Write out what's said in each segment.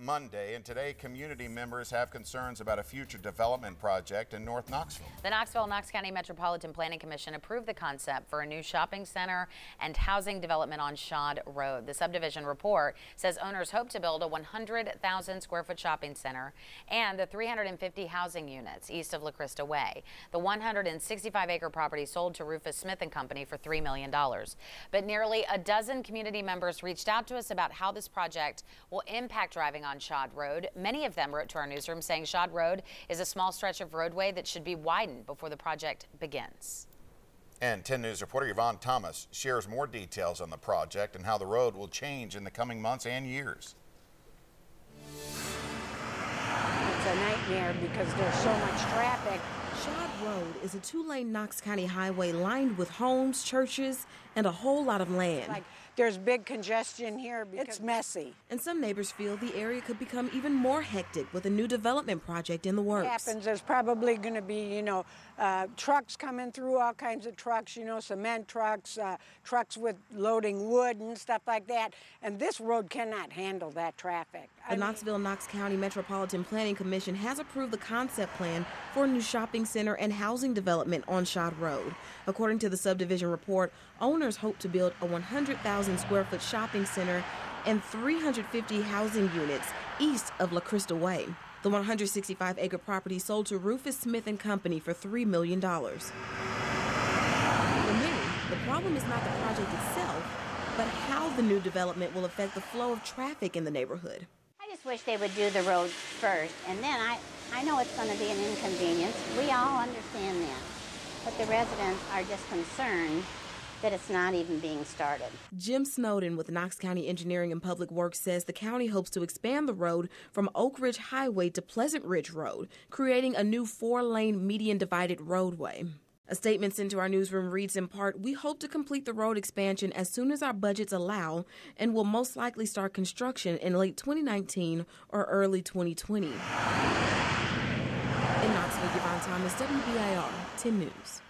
Monday, and today community members have concerns about a future development project in North Knoxville. The Knoxville Knox County Metropolitan Planning Commission approved the concept for a new shopping center and housing development on Schaad Road. The subdivision report says owners hope to build a 100,000 square foot shopping center and the 350 housing units east of La Crista Way. The 165 acre property sold to Rufus Smith and Company for $3 million. But nearly a dozen community members reached out to us about how this project will impact driving on Schaad Road. Many of them wrote to our newsroom saying Schaad Road is a small stretch of roadway that should be widened before the project begins. And 10 News reporter Yvonne Thomas shares more details on the project and how the road will change in the coming months and years. It's a nightmare because there's so much traffic. Schaad Road is a two-lane Knox County highway lined with homes, churches, and a whole lot of land. Like there's big congestion here. It's messy. And some neighbors feel the area could become even more hectic with a new development project in the works. What happens, there's probably going to be, you know, uh, trucks coming through, all kinds of trucks, you know, cement trucks, uh, trucks with loading wood and stuff like that. And this road cannot handle that traffic. The I Knoxville Knox County Metropolitan Planning Commission has approved the concept plan for a new shopping center and housing development on Schaad Road. According to the subdivision report, owners hope to build a 100,000 square foot shopping center and 350 housing units east of La Crista Way. The 165 acre property sold to Rufus Smith and Company for $3 million. For many, the problem is not the project itself, but how the new development will affect the flow of traffic in the neighborhood. I just wish they would do the roads first, and then I, I know it's going to be an inconvenience. We all understand that. But the residents are just concerned that it's not even being started. Jim Snowden with Knox County Engineering and Public Works says the county hopes to expand the road from Oak Ridge Highway to Pleasant Ridge Road, creating a new four lane median divided roadway. A statement sent to our newsroom reads in part We hope to complete the road expansion as soon as our budgets allow and will most likely start construction in late 2019 or early 2020. In Knoxville, Yvonne Thomas, WBIR 10 News.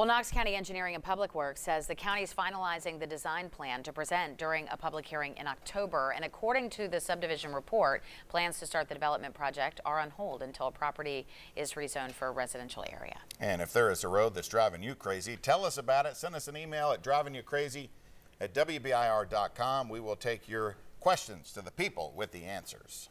Well, Knox County Engineering and Public Works says the county is finalizing the design plan to present during a public hearing in October. And according to the subdivision report, plans to start the development project are on hold until a property is rezoned for a residential area. And if there is a road that's driving you crazy, tell us about it. Send us an email at drivingyoucrazy at WBIR.com. We will take your questions to the people with the answers.